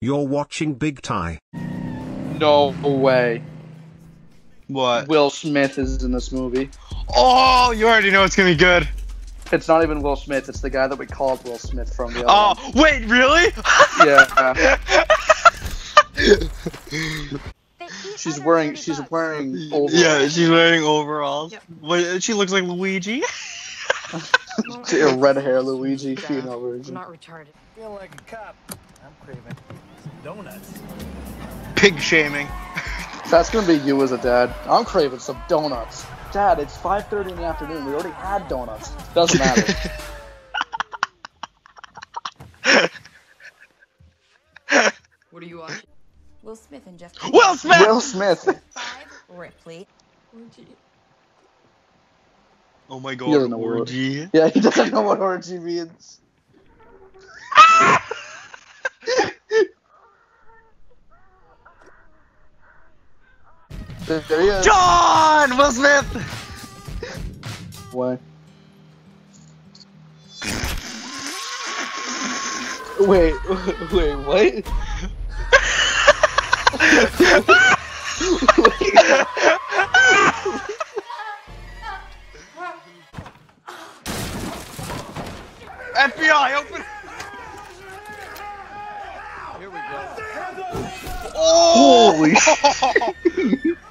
You're watching Big Ty. No way. What? Will Smith is in this movie. Oh, you already know it's gonna be good. It's not even Will Smith. It's the guy that we called Will Smith from the other Oh, one. wait, really? Yeah. She's wearing. She's wearing. Overalls. yeah, she's wearing overalls. What, she looks like Luigi. She- red hair Luigi female I'm version. not retarded. Feel like a cop. I'm craving some donuts. Pig shaming. That's gonna be you as a dad. I'm craving some donuts. Dad, it's 5:30 in the afternoon. We already had donuts. Doesn't matter. What are you watching? Will Smith and Jeff. Will Smith. Will Smith. Five. Ripley. Oh my god, doesn't know orgy. Yeah, he doesn't know what orgy means. There he is. John Will Smith. Why? Wait, wait, what? FBI, open. Here we go. Oh. Holy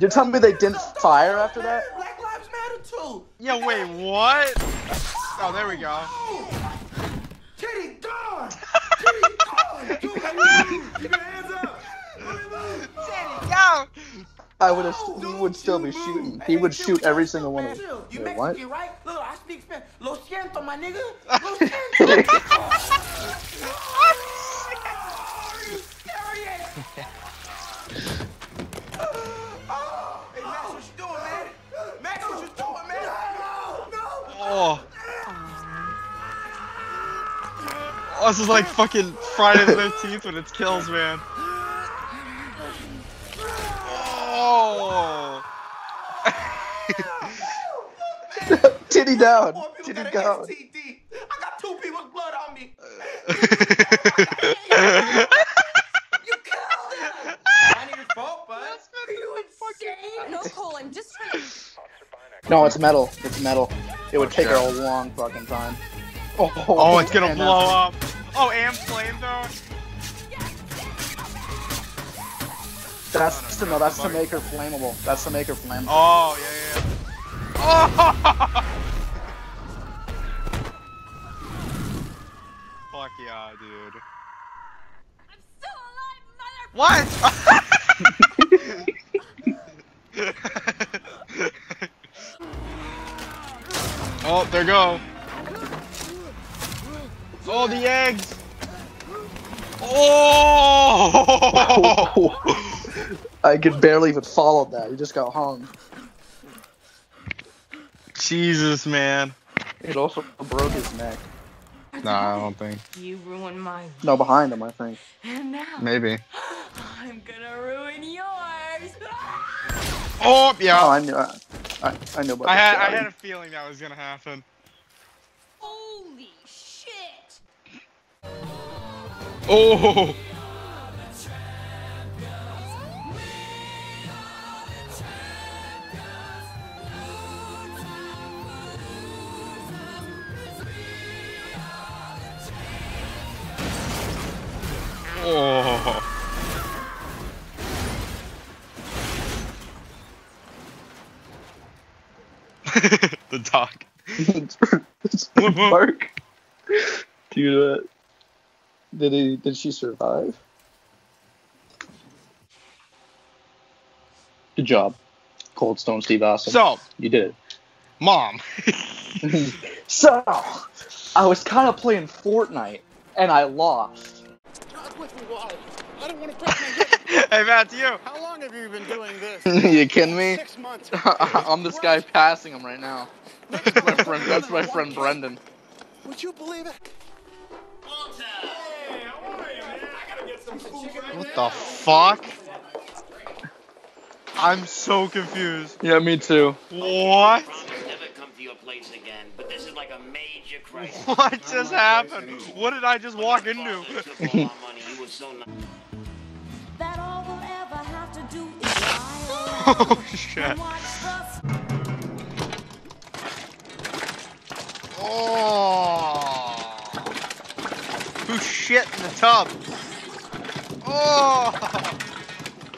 You're telling me they didn't fire after that? Black Lives Matter too. yeah, wait, what? Oh, there we go. Titty gone. Titty gone. Keep your hands up. Go. I would have. He would still be shooting. He would shoot every single one of them. You Wait, what? Mexican, right? Look, I speak Spanish. Lo siento, my nigga. Lo siento. Oh. Oh, this is like fucking Friday the 13th when it's kills, man. Oh. Titty down. Titty down. STD. I got two people's blood on me. You killed him. Not your fault, bud. Are you insane? No, Cole. I'm just trying to. No, it's metal. It's metal. It would oh, take her a long fucking time. Oh, Oh, it's gonna and blow up. Oh, and flamethrower. That's to no. That's to make her flammable. That's to make her flammable. Oh, yeah, yeah. Oh! Fuck yeah, dude. I'm still alive, oh, there go. Oh, the eggs. Oh! I could barely even follow that. He just got hung. Jesus, man. It also broke his neck. Nah, I don't think. You ruined my No, behind him, I think. and now Maybe. I'm gonna ruin yours. Oh, yeah. Oh, I knew. I, I, I knew about I had, I had a feeling that was gonna happen. Holy shit! Oh! It's Mark. Dude, uh, did he? Did she survive? Good job, Cold Stone Steve Austin. So, you did it, mom. so, I was kind of playing Fortnite and I lost. I don't want to break my hip. hey, Matt, you. How long have you been doing this? you kidding me? Six months. I'm this guy passing him right now. That's my friend. That's my friend Brendan. Would you believe it? What the fuck? I'm so confused. Yeah, me too. What? never come to your place again, but this is like a major crisis. What just happened? What did I just walk into? Oh shit. and watch the Oh. Who shit in the tub? Oh.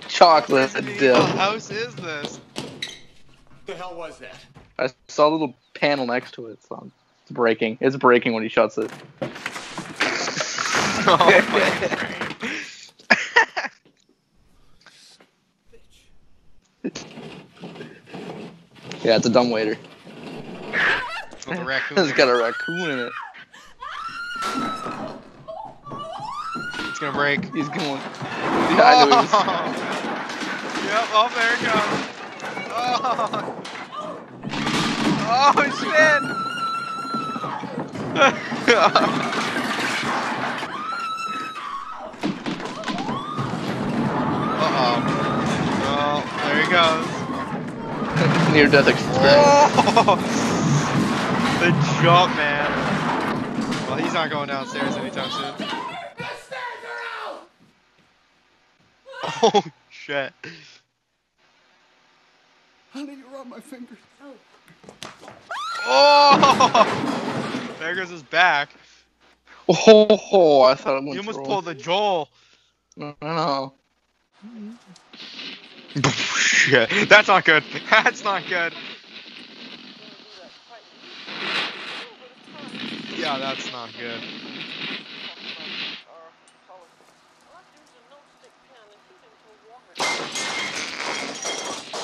Chocolate dill What dip. house is this? What The hell was that? I saw a little panel next to it, so um, it's breaking. It's breaking when he shuts it. Oh Yeah, it's a dumb waiter. With the raccoon. It's got a raccoon in it. It's gonna break. He's going. Oh. Yeah, I knew was. yep, oh, there it goes. Oh, oh shit. Uh-oh. Oh, there he goes. Near death experience. Oh! The jump, man. Well, he's not going downstairs anytime soon. Oh, shit. Honey, you're on my fingers. Oh! There goes his back. Oh, ho, I thought it went You almost through. pulled the Joel. I know. Mm-hmm. Shit. That's not good. That's not good. Yeah, that's not good.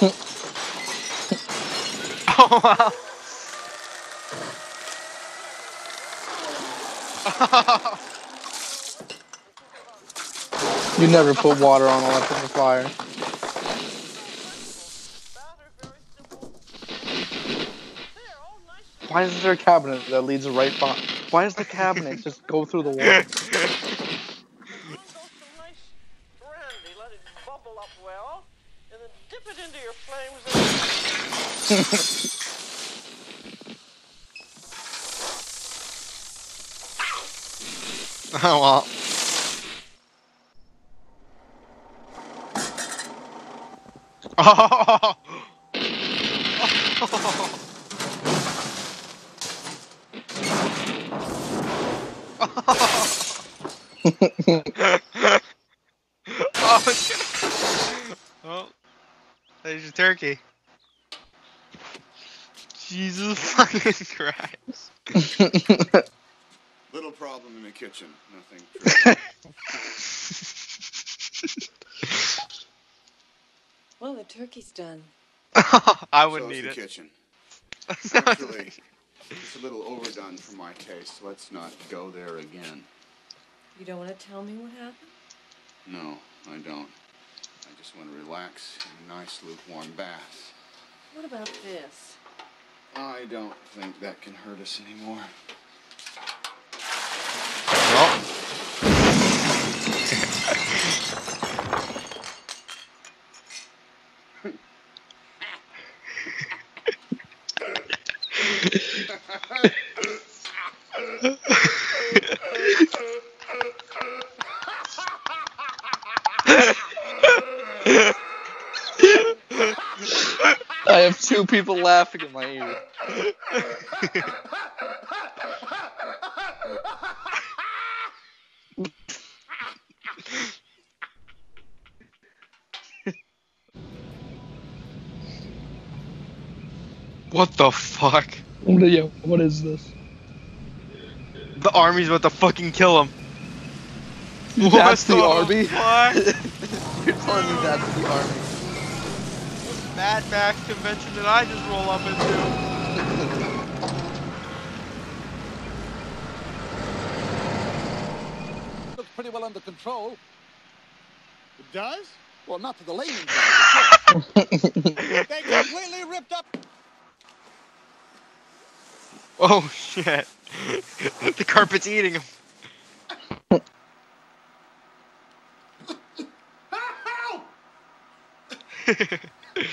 Oh wow. You never put water on electrical fire. Why is there a cabinet that leads right behind? Why does the cabinet just go through the wall? Up well, then dip it into your flames and oh well. Oh. Oh, shit. oh, there's your turkey. Jesus fucking Christ. Little problem in the kitchen. Nothing. Well, the turkey's done. I wouldn't so is eat the it. kitchen. Actually, it's a little overdone for my taste. Let's not go there again. You don't want to tell me what happened? No, I don't. I just want to relax in a nice lukewarm bath. What about this? I don't think that can hurt us anymore. I have two people laughing in my ear. What the fuck? What, what is this? The army's about to fucking kill him. That's the What army? Fuck? You're telling me that's the army? Mad Max convention that I just roll up into. Looks pretty well under control. It does? Well, not to the layman's they completely ripped up. Oh shit. the carpet's eating him. I feel much better. Oh,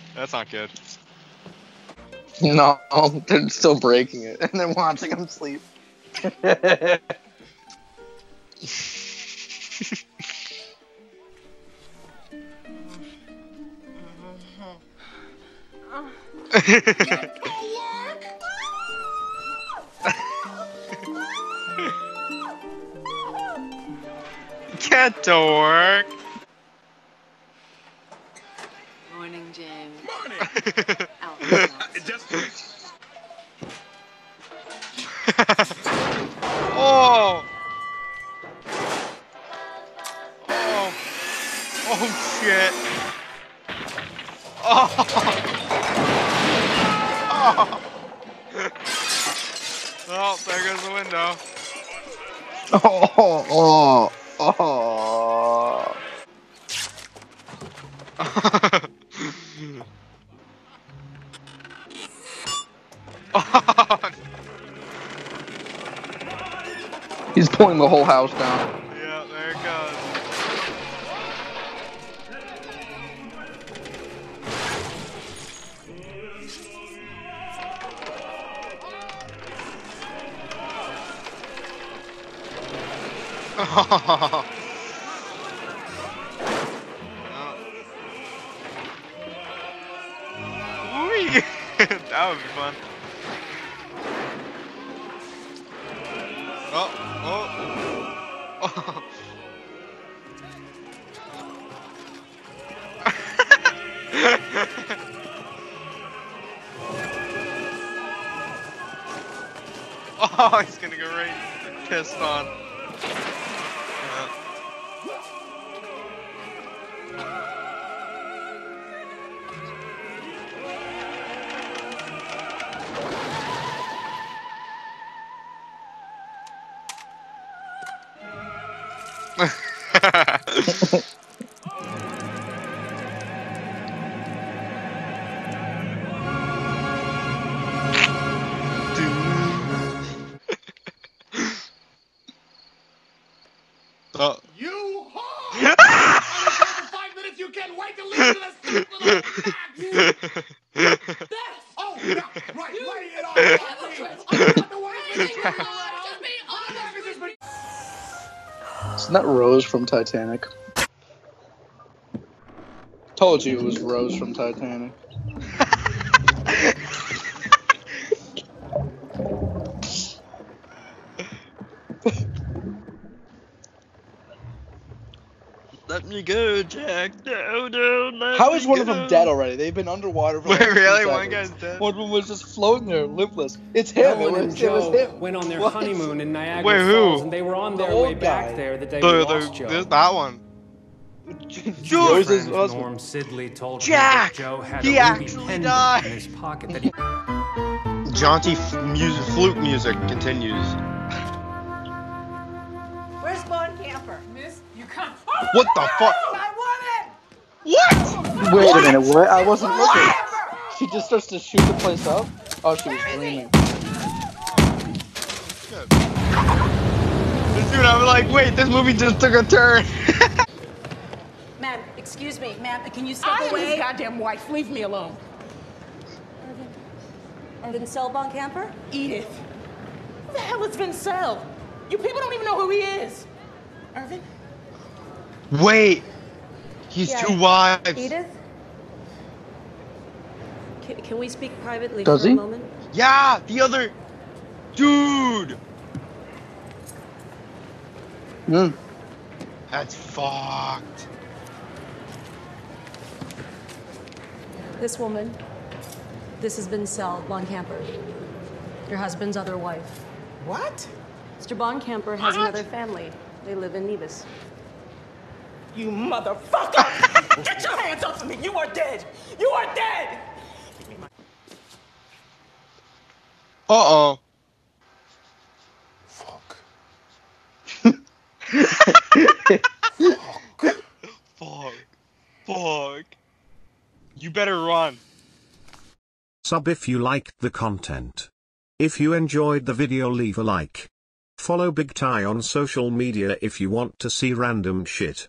that's not good. No, they're still breaking it, and then watching him sleep. Get to work. Morning, James. Morning. Just oh. Oh. Oh shit. Oh. Oh. Oh, there goes the window. Oh, oh, oh. oh. He's pulling the whole house down. Oh. Whee! that would be fun. Oh, oh. Oh. oh, he's gonna get right pissed on. Oh. you whore! Five minutes, you can't wait to listen to the stupid little facts. Oh, yeah, right, writing it all. I'm not the one who's Isn't that Rose from Titanic? Told you it was Rose from Titanic. Me go, Jack. No, no, let How me is one of them dead already? They've been underwater for Wait, like two really? One seconds. guy's dead? One of them was just floating there, lifeless. It's him. It was, and it was Joe him. went on their What? honeymoon in Niagara Wait, who? Falls, and they were on The their way old back guy. there the day The, we the, lost Joe. this- that one. Rose's Friend. Norm Sidley told Jack! Joe had He a ruby actually pendant died! in his pocket that he Jaunty f- music, flute music continues. What the fuck? I want What? Wait a minute, what? I wasn't looking. She just starts to shoot the place up? Oh, she was screaming. Dude, I'm like, wait, this movie just took a turn. Ma'am, excuse me, ma'am, can you step I am his goddamn wife. Leave me alone. Vincel Boncamper? Edith. Who the hell is Vincel? You people don't even know who he is. Irvin? Wait, he's Yeah. two wives. Edith? Can, can we speak privately Does for he? a moment? Yeah, the other dude. Hmm. That's fucked. This woman, this has been Sel Boncamper, your husband's other wife. What? Mr. Boncamper has What? another family. They live in Nevis. You motherfucker! Get your hands off of me! You are dead! You are dead! Uh oh. Fuck. Fuck. Fuck. You better run. Sub if you liked the content. If you enjoyed the video leave a like. Follow Big Ty on social media if you want to see random shit.